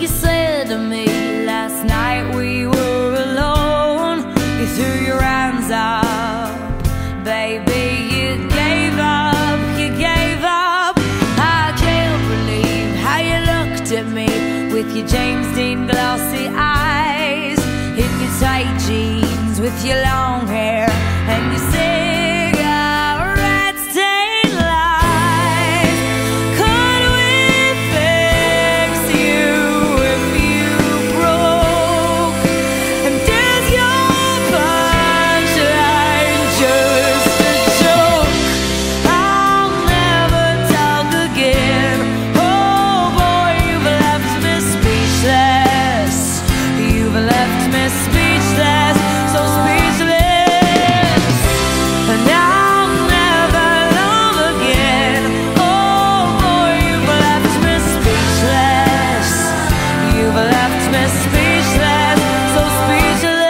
you said to me last night we were alone. You threw your hands up, baby. You gave up, you gave up. I can't believe how you looked at me with your James Dean glossy eyes, in your tight jeans, with your long hair, and you. Me speechless, so speechless.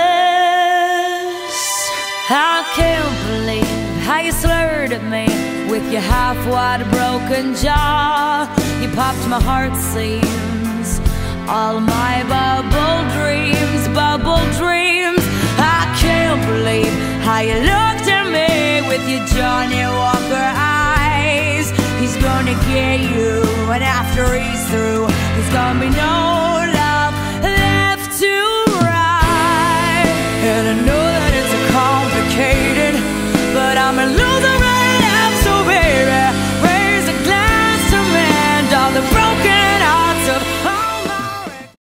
I can't believe how you slurred at me with your half wide broken jaw. You popped my heart seams, all my bubble dreams, bubble dreams. I can't believe how you looked at me with your Johnny Walker eyes. He's gonna get you, and after he's through, there's gonna be no but I'm a loser.